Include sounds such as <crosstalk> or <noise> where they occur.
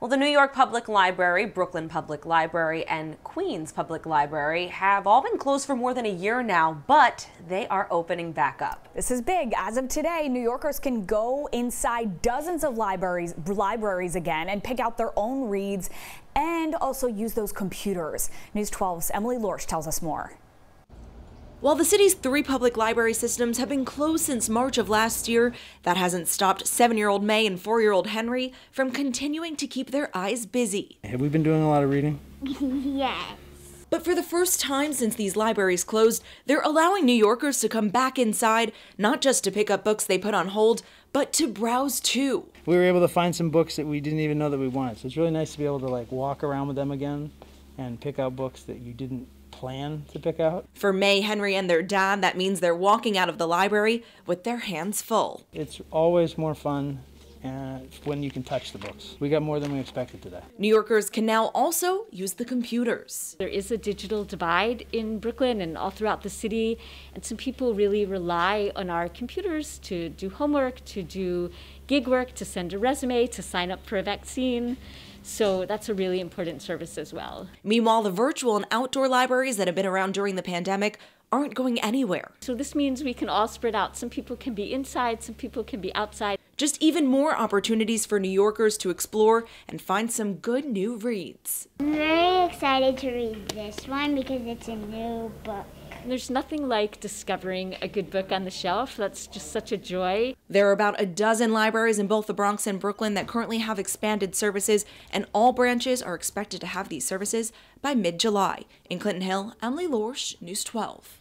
Well, the New York Public Library, Brooklyn Public Library, and Queens Public Library have all been closed for more than a year now, but they are opening back up. This is big. As of today, New Yorkers can go inside dozens of libraries, libraries again and pick out their own reads and also use those computers. News 12's Emily Lorsch tells us more. While the city's three public library systems have been closed since March of last year, that hasn't stopped seven year old May and four year old Henry from continuing to keep their eyes busy. Have we been doing a lot of reading? <laughs> yes. But for the first time since these libraries closed, they're allowing New Yorkers to come back inside, not just to pick up books they put on hold, but to browse too. We were able to find some books that we didn't even know that we wanted. So it's really nice to be able to like walk around with them again and pick out books that you didn't plan to pick out. For May, Henry, and their dad, that means they're walking out of the library with their hands full. It's always more fun Uh, when you can touch the books. We got more than we expected today. New Yorkers can now also use the computers. There is a digital divide in Brooklyn and all throughout the city, and some people really rely on our computers to do homework, to do gig work, to send a resume, to sign up for a vaccine. So that's a really important service as well. Meanwhile, the virtual and outdoor libraries that have been around during the pandemic aren't going anywhere. So this means we can all spread out. Some people can be inside, some people can be outside. Just even more opportunities for New Yorkers to explore and find some good new reads. I'm very excited to read this one because it's a new book. There's nothing like discovering a good book on the shelf. That's just such a joy. There are about a dozen libraries in both the Bronx and Brooklyn that currently have expanded services, and all branches are expected to have these services by mid July. In Clinton Hill, Emily Lorsch, News 12.